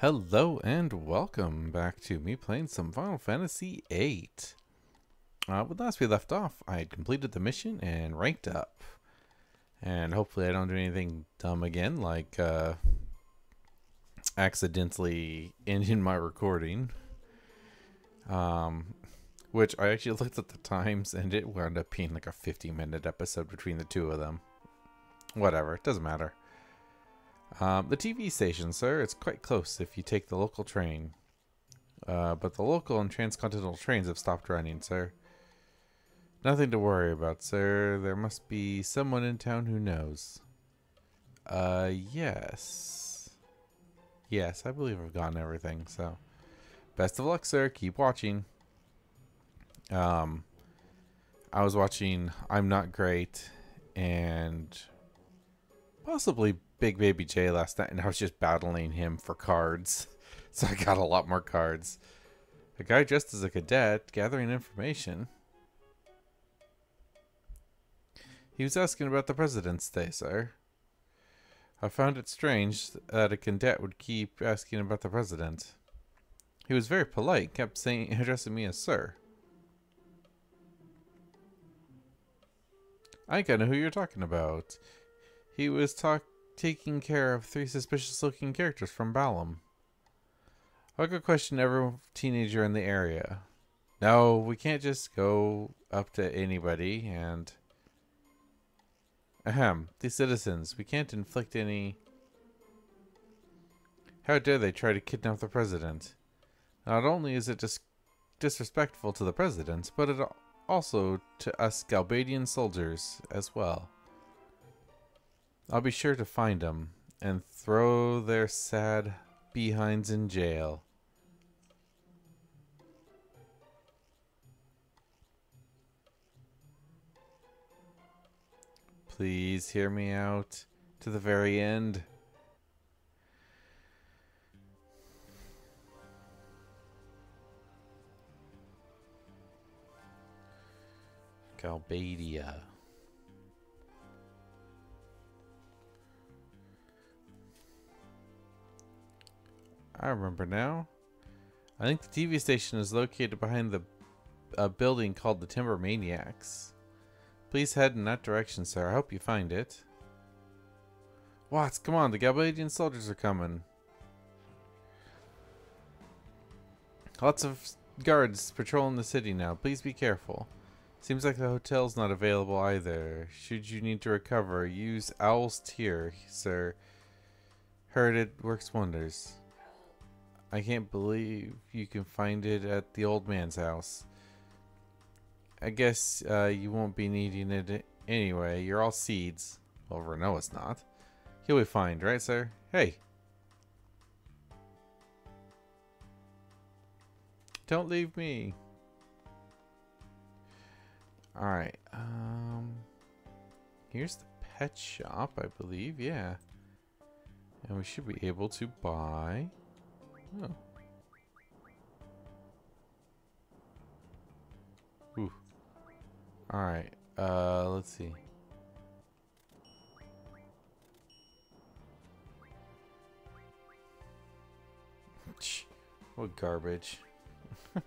Hello and welcome back to me playing some Final Fantasy VIII. Uh, when last we left off, I had completed the mission and ranked up. And hopefully I don't do anything dumb again, like uh, accidentally ending my recording. Um, which I actually looked at the times and it wound up being like a 50 minute episode between the two of them. Whatever, it doesn't matter. Um, the TV station, sir, it's quite close if you take the local train. Uh, but the local and transcontinental trains have stopped running, sir. Nothing to worry about, sir. There must be someone in town who knows. Uh, yes. Yes, I believe I've gotten everything, so. Best of luck, sir. Keep watching. Um, I was watching I'm Not Great and possibly Big Baby J last night, and I was just battling him for cards. So I got a lot more cards. A guy dressed as a cadet gathering information. He was asking about the President's Day, sir. I found it strange that a cadet would keep asking about the President. He was very polite, kept saying addressing me as sir. I think I know who you're talking about. He was talk taking care of three suspicious looking characters from Balamb. I could question every teenager in the area. No, we can't just go up to anybody and... Ahem, these citizens, we can't inflict any... How dare they try to kidnap the president? Not only is it dis disrespectful to the president, but it also to us Galbadian soldiers as well. I'll be sure to find them and throw their sad behinds in jail. Please hear me out to the very end. Galbadia. I remember now. I think the TV station is located behind the a building called the Timber Maniacs. Please head in that direction, sir. I hope you find it. Watts, come on, the Galbadian soldiers are coming. Lots of guards patrolling the city now. Please be careful. Seems like the hotel's not available either. Should you need to recover, use Owl's Tear, sir. Heard it works wonders. I can't believe you can find it at the old man's house. I guess uh, you won't be needing it anyway. You're all SeeDs. Well, Rinoa's not. He'll be fine, right, sir? Hey. Don't leave me. Alright. Um, here's the pet shop, I believe. Yeah. And we should be able to buy... Oh. Ooh. Alright, uh, let's see. what garbage.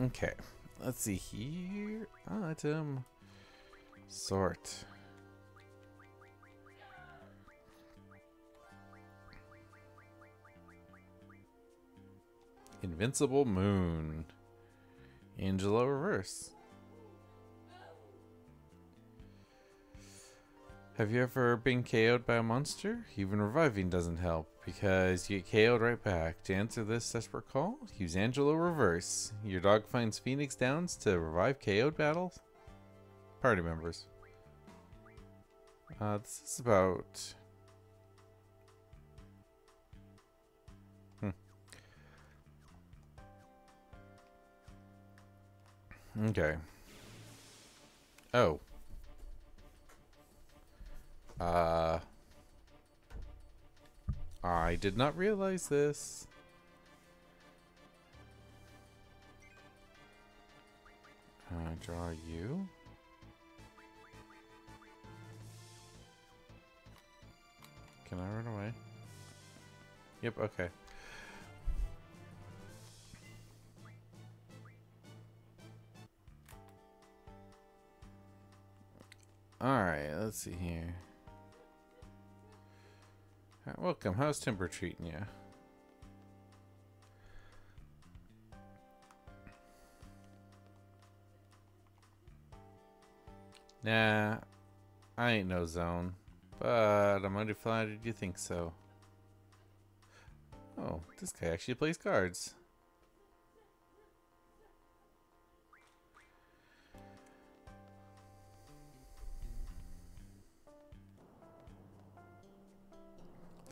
okay, let's see here. Item. Sort. Invincible Moon. Angelo Reverse. Have you ever been KO'd by a monster? Even reviving doesn't help, because you get KO'd right back. To answer this desperate call, use Angelo Reverse. Your dog finds Phoenix Downs to revive KO'd battles. Party members. Uh, this is about... Okay. Oh. Uh. I did not realize this. I draw you. Can I run away? Yep, okay. Alright, let's see here. welcome. How's Timber treating you? Nah, I ain't no Zone. But I'm mighty flattered you think so. Oh, this guy actually plays cards.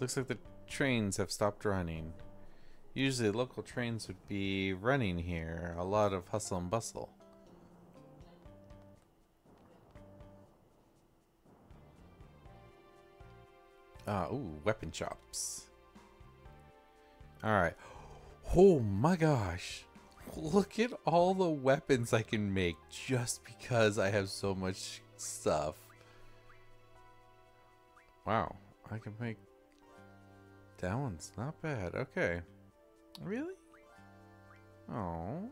Looks like the trains have stopped running. Usually local trains would be running here. A lot of hustle and bustle. Uh, ooh, weapon chops. Alright. Oh my gosh. Look at all the weapons I can make just because I have so much stuff. Wow. I can make... That one's not bad. Okay. Really? Oh.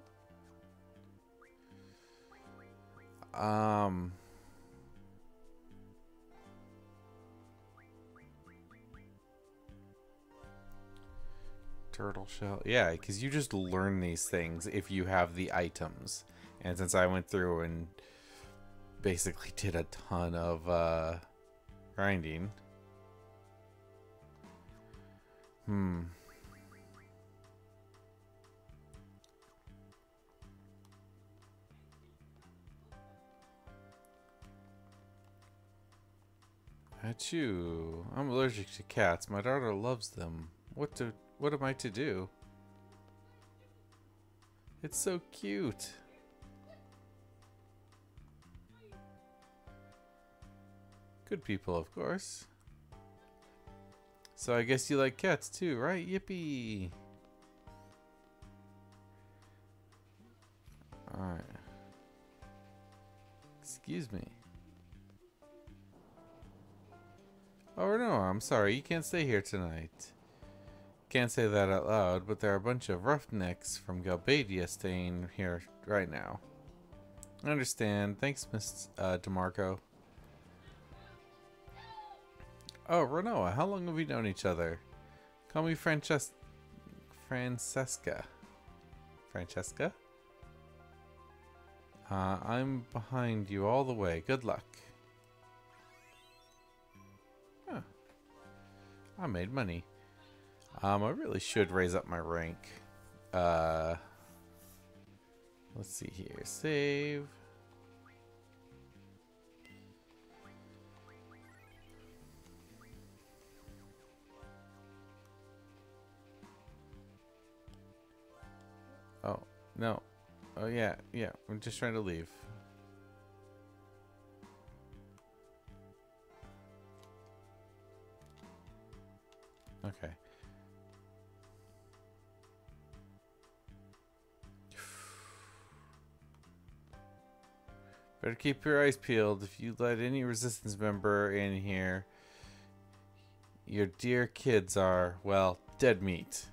Um... Turtle shell. Yeah, because you just learn these things if you have the items. And since I went through and basically did a ton of uh, grinding. Hmm. Achoo. I'm allergic to cats. My daughter loves them. What to what am I to do? It's so cute. Good people, of course. So I guess you like cats too, right? Yippee! Alright. Excuse me. Oh no, I'm sorry, you can't stay here tonight. Can't say that out loud, but there are a bunch of roughnecks from Galbadia staying here right now. I understand. Thanks, Miss uh, DeMarco. Oh, Rinoa, how long have we known each other? Call me Frances Francesca. Francesca? Uh, I'm behind you all the way. Good luck. Huh. I made money. Um, I really should raise up my rank. Uh, let's see here. Save. No. Oh, yeah, yeah. I'm just trying to leave. Okay. Better keep your eyes peeled. If you let any resistance member in here, your dear kids are, well, dead meat.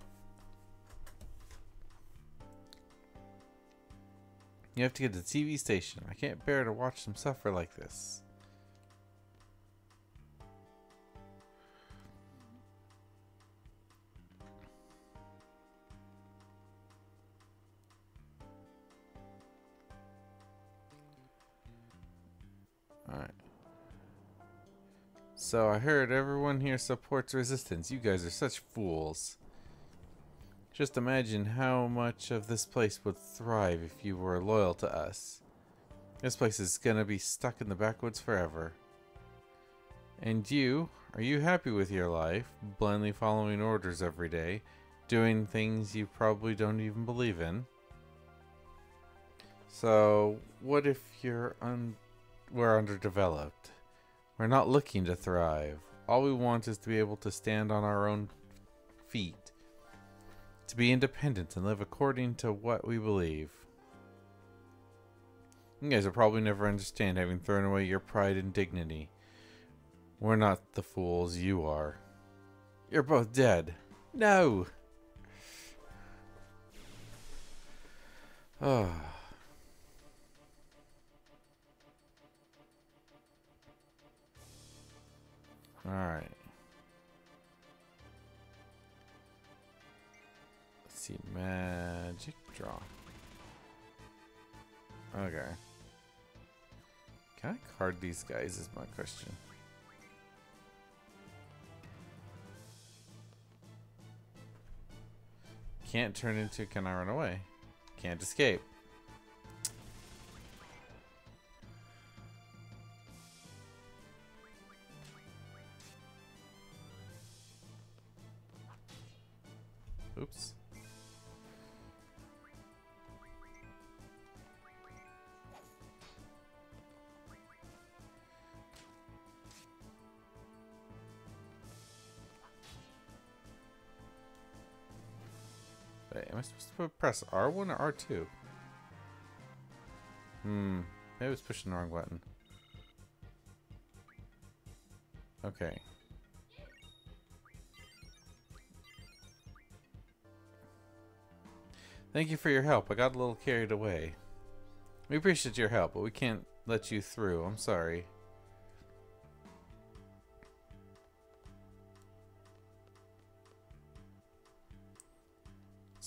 You have to get to the TV station. I can't bear to watch them suffer like this. Alright. So I heard everyone here supports resistance. You guys are such fools. Just imagine how much of this place would thrive if you were loyal to us. This place is gonna be stuck in the backwoods forever. And you, are you happy with your life, blindly following orders every day, doing things you probably don't even believe in? So, what if you're un we're underdeveloped. We're not looking to thrive. All we want is to be able to stand on our own feet. To be independent and live according to what we believe. You guys will probably never understand having thrown away your pride and dignity. We're not the fools you are. You're both dead. No. Oh. Alright. Magic draw. Okay. Can I card these guys is my question. Can't turn into can I run away? Can't escape. Wait, am I supposed to press R1 or R2? Hmm. Maybe I was pushing the wrong button. Okay. Thank you for your help. I got a little carried away. We appreciate your help, but we can't let you through. I'm sorry.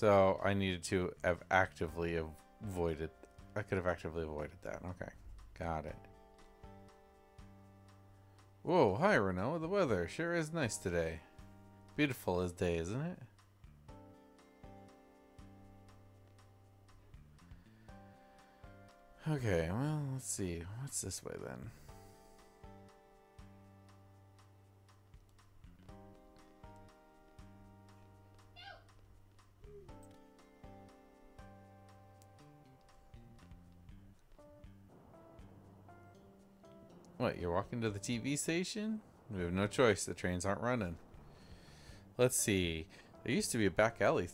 So I needed to have actively avoided. I could have actively avoided that. Okay. Got it. Whoa, hi Rinoa. The weather sure is nice today. Beautiful as day, isn't it? Okay, well, let's see. What's this way then? What, you're walking to the TV station? We have no choice. The trains aren't running. Let's see. There used to be a back alley.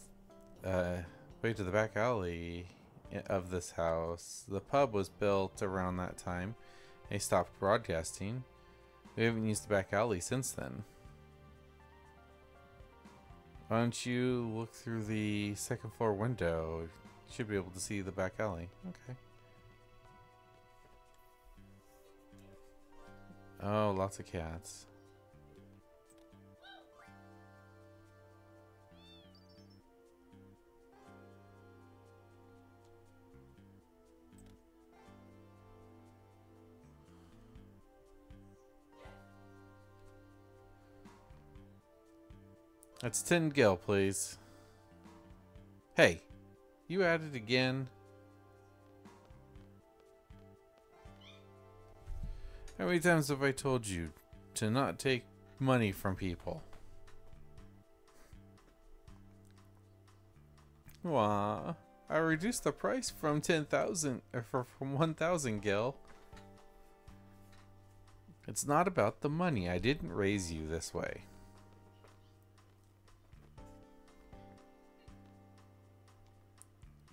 Uh, way to the back alley of this house. The pub was built around that time. They stopped broadcasting. We haven't used the back alley since then. Why don't you look through the second floor window? You should be able to see the back alley. Okay. Oh, lots of cats. That's 10 gil, please. Hey, you it again? Many times have I told you to not take money from people? Wah. I reduced the price from 10,000 or from 1,000 gil. It's not about the money. I didn't raise you this way.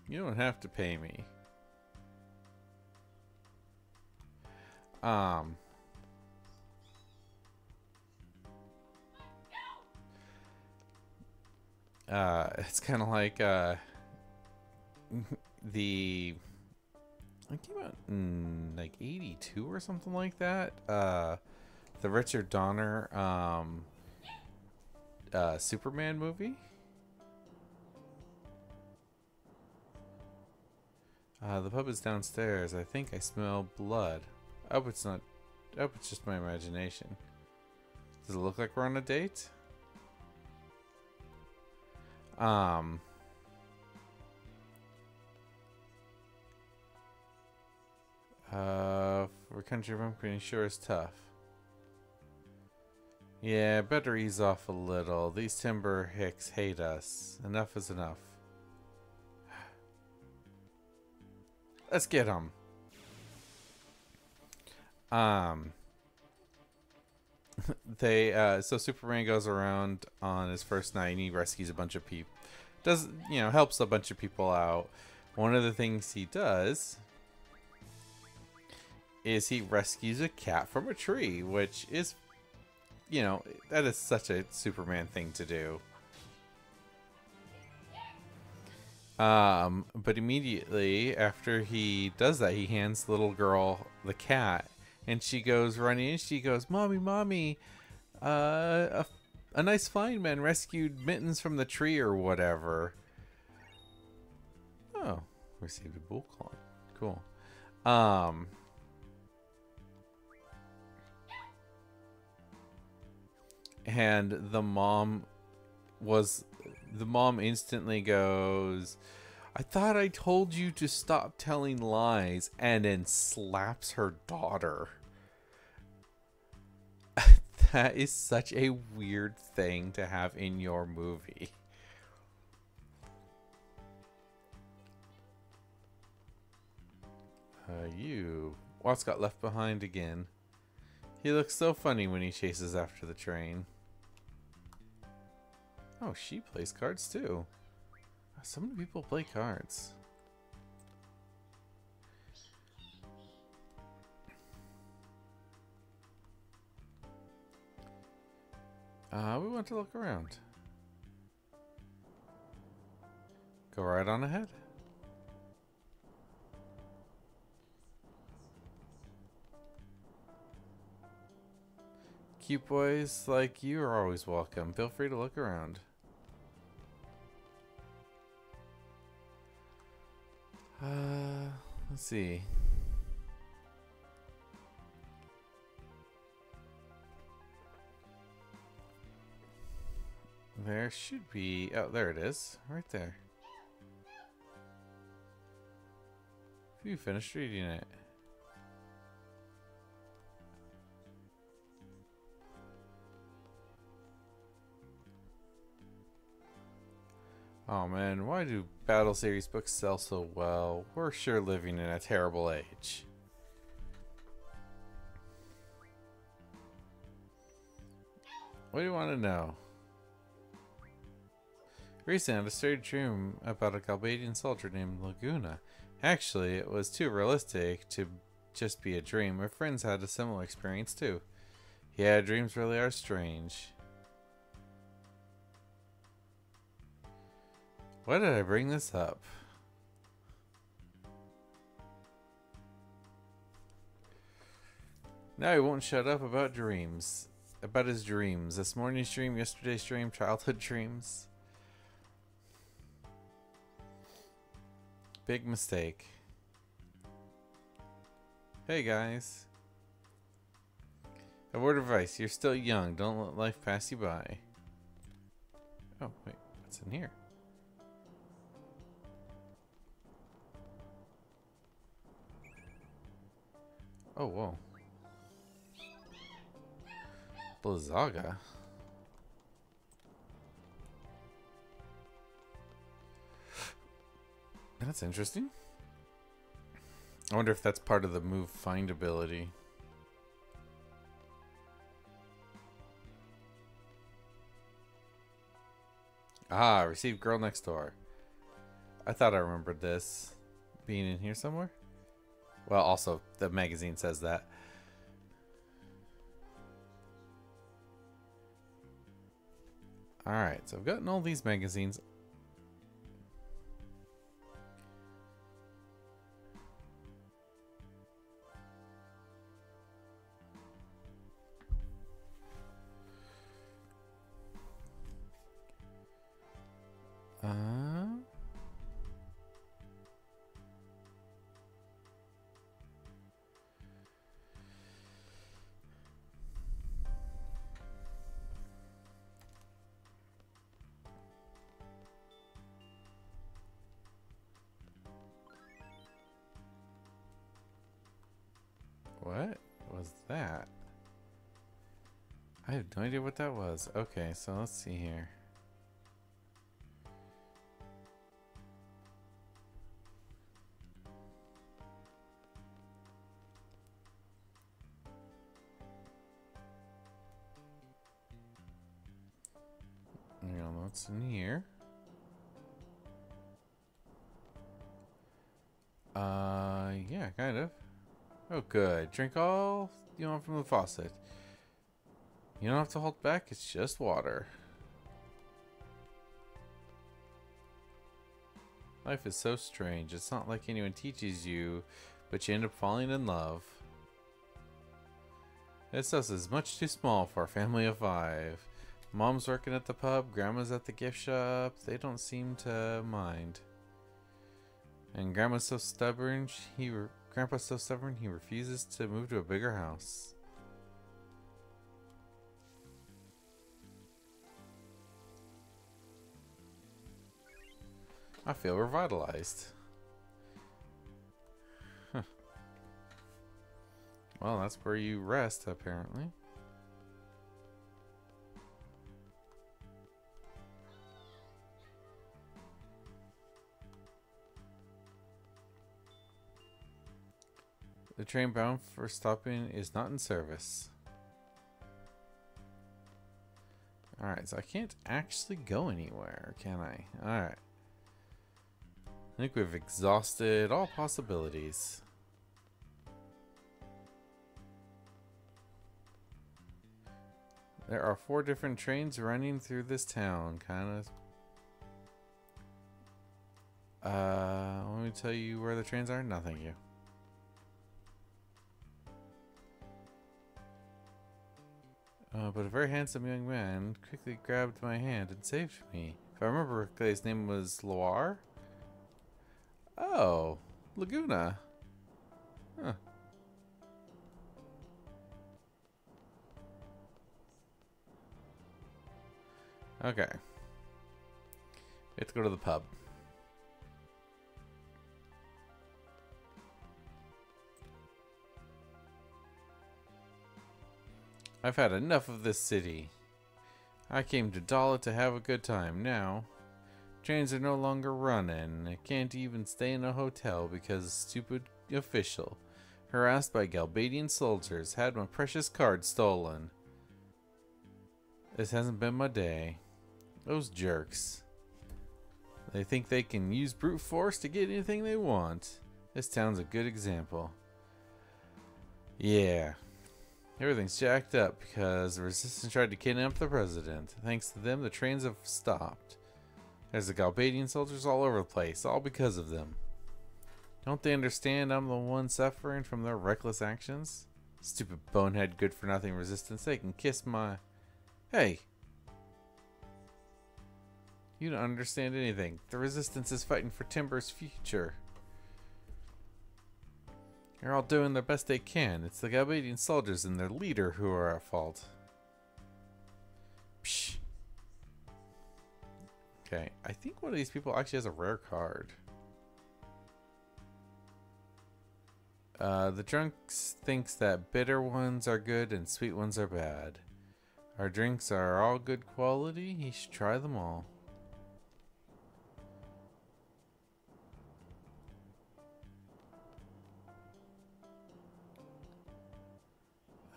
You don't have to pay me. Um. Uh, it's kind of like uh, the I came out in like 82 or something like that. Uh, the Richard Donner um, uh, Superman movie. Uh, the pub is downstairs. I think I smell blood. I hope it's not. I hope it's just my imagination. Does it look like we're on a date? Um. Uh, for country bumpkin sure is tough. Yeah, better ease off a little. These timber hicks hate us. Enough is enough. Let's get them. Um, they uh, so Superman goes around on his first night and he rescues a bunch of people. Does you know helps a bunch of people out. One of the things he does is he rescues a cat from a tree, which is you know, that is such a Superman thing to do. Um, but immediately after he does that, he hands the little girl the cat, and she goes running and she goes, "Mommy, mommy, uh, a, a nice flying man rescued Mittens from the tree or whatever." Oh, received a bull coin. Cool. Um. And the mom was the mom instantly goes, I thought I told you to stop telling lies, and then slaps her daughter. that is such a weird thing to have in your movie. Uh, you. Watts got left behind again. He looks so funny when he chases after the train. Oh, she plays cards too. So many people play cards. Uh, we want to look around. Go right on ahead. Cute boys like you are always welcome. Feel free to look around. Uh, let's see. There should be... Oh, there it is. Right there. Have you finished reading it? Oh man, why do Battle Series books sell so well? We're sure living in a terrible age. What do you want to know? Recently, I had a strange dream about a Galbadian soldier named Laguna. Actually, it was too realistic to just be a dream. My friends had a similar experience too. Yeah, dreams really are strange. Why did I bring this up? Now he won't shut up about dreams. About his dreams. This morning's dream, yesterday's dream, childhood dreams. Big mistake. Hey guys. A word of advice. You're still young. Don't let life pass you by. Oh, wait. What's in here? Oh, whoa. Blizzaga? That's interesting. I wonder if that's part of the move find ability. Ah, received girl next door. I thought I remembered this being in here somewhere. Well, also, the magazine says that. Alright, so I've gotten all these magazines. Was that? I have no idea what that was. Okay, so let's see here. Oh, good. Drink all you want from the faucet. You don't have to hold back, it's just water. Life is so strange. It's not like anyone teaches you, but you end up falling in love. This house is much too small for a family of five. Mom's working at the pub, Grandma's at the gift shop. They don't seem to mind. And Grandma's so stubborn, he Grandpa's so stubborn he refuses to move to a bigger house. I feel revitalized. Huh. Well, that's where you rest, apparently. The train bound for stopping is not in service. Alright, so I can't actually go anywhere, can I? Alright. I think we've exhausted all possibilities. There are four different trains running through this town, kind of. Uh, let me tell you where the trains are. No, thank you. Uh, but a very handsome young man quickly grabbed my hand and saved me. If I remember correctly, his name was Loire? Oh, Laguna. Huh. Okay. To go to the pub. I've had enough of this city. I came to Dala to have a good time. Now, trains are no longer running. I can't even stay in a hotel because a stupid official, harassed by Galbadian soldiers, had my precious card stolen. This hasn't been my day. Those jerks. They think they can use brute force to get anything they want. This town's a good example. Yeah, Everything's jacked up because the resistance tried to kidnap the president. Thanks to them, the trains have stopped. There's the Galbadian soldiers all over the place, all because of them. Don't they understand I'm the one suffering from their reckless actions? Stupid bonehead good-for-nothing resistance, they can kiss my... Hey! You don't understand anything. The resistance is fighting for Timber's future. They're all doing their best they can. It's the Galbadian soldiers and their leader who are at fault. Psh. Okay, I think one of these people actually has a rare card. Uh, the drunks thinks that bitter ones are good and sweet ones are bad. Our drinks are all good quality. He should try them all.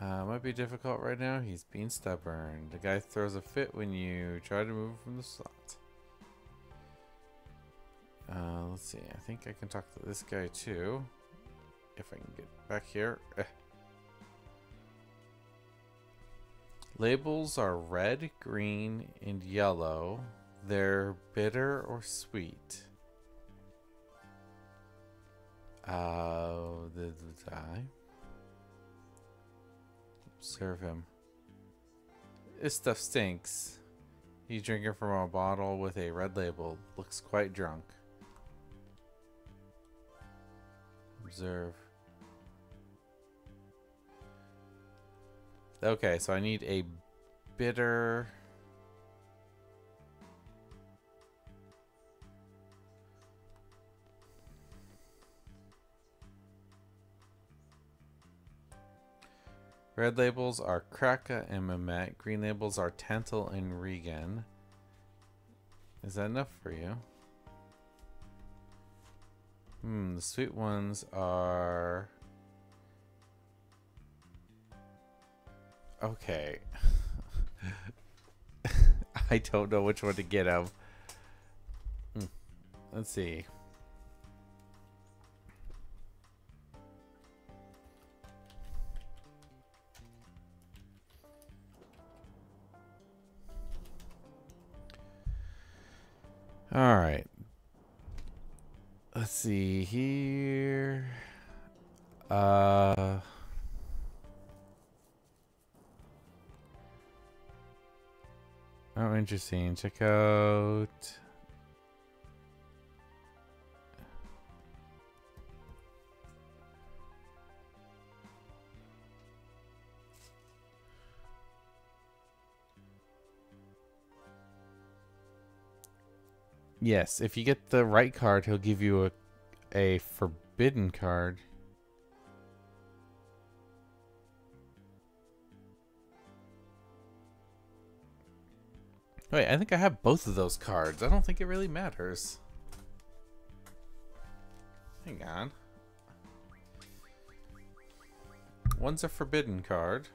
Uh, might be difficult right now. He's being stubborn. The guy throws a fit when you try to move from the slot. Uh, let's see. I think I can talk to this guy too. If I can get back here. Eh. Labels are red, green, and yellow. They're bitter or sweet. Uh, the, the. Serve him. This stuff stinks. He's drinking from a bottle with a red label. Looks quite drunk. Observe. Okay, so I need a bitter... Red labels are Kraka and Mehmet. Green labels are Tantal and Regan. Is that enough for you? Hmm, the sweet ones are... Okay. I don't know which one to get of. Hmm. Let's see. All right. Let's see here. Uh. Oh, interesting. Check out. Yes, if you get the right card, he'll give you a a forbidden card. Wait, I think I have both of those cards. I don't think it really matters. Hang on. One's a forbidden card.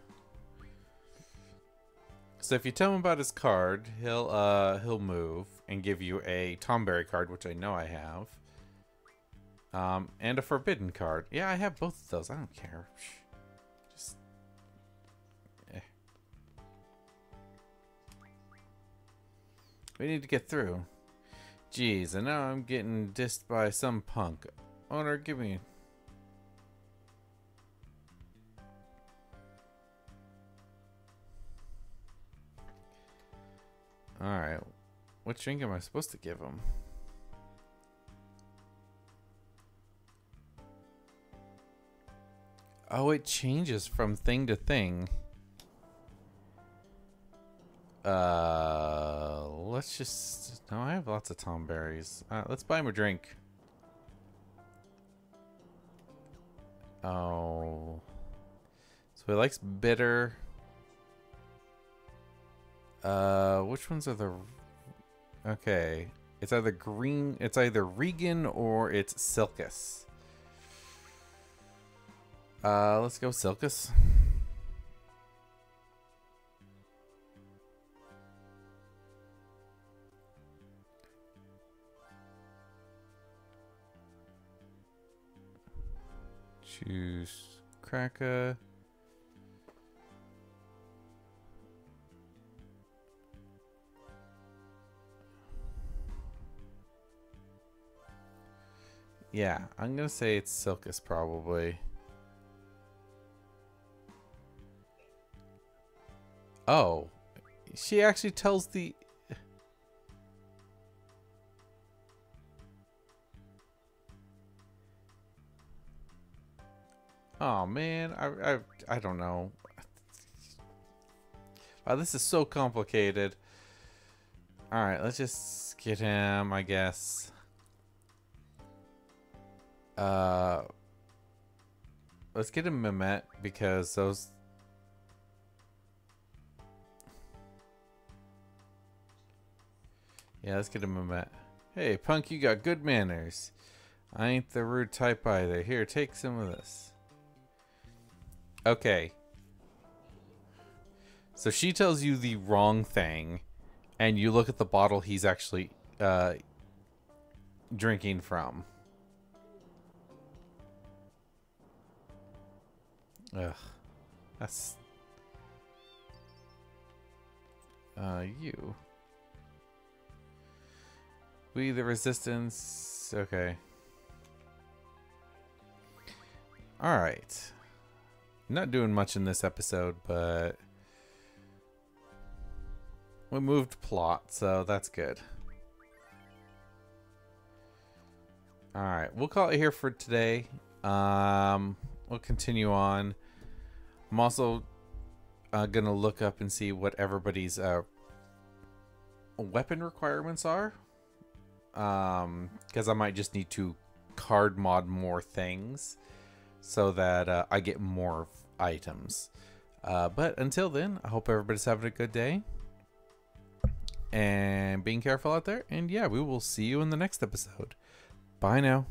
So if you tell him about his card, he'll uh he'll move and give you a Tomberry card, which I know I have. Um, and a forbidden card. Yeah, I have both of those. I don't care. Just eh. We need to get through. Jeez, and now I'm getting dissed by some punk. Owner, give me Alright. What drink am I supposed to give him? Oh, it changes from thing to thing. Uh, let's just... No, I have lots of tomberries. Uh, let's buy him a drink. Oh. So he likes bitter. Uh, which ones are the... Okay. It's either green... It's either Regan or it's Silcus. Uh, let's go Silcus. Choose Cracker. Yeah, I'm gonna say it's Silcus probably. Oh, she actually tells the. Oh man, I I I don't know. Wow, this is so complicated. All right, let's just get him, I guess. Uh, let's get a Mehmet because those. Yeah, let's get a Mehmet. Hey, punk, you got good manners. I ain't the rude type either. Here, take some of this. Okay. So she tells you the wrong thing, and you look at the bottle he's actually uh, drinking from. Ugh. That's... Uh, you. We the resistance... Okay. Alright. Not doing much in this episode, but... We moved plot, so that's good. Alright, we'll call it here for today. Um, we'll continue on. I'm also uh, gonna look up and see what everybody's uh, weapon requirements are. Um, because I might just need to card mod more things so that uh, I get more items. Uh, but until then, I hope everybody's having a good day and being careful out there. And yeah, we will see you in the next episode. Bye now.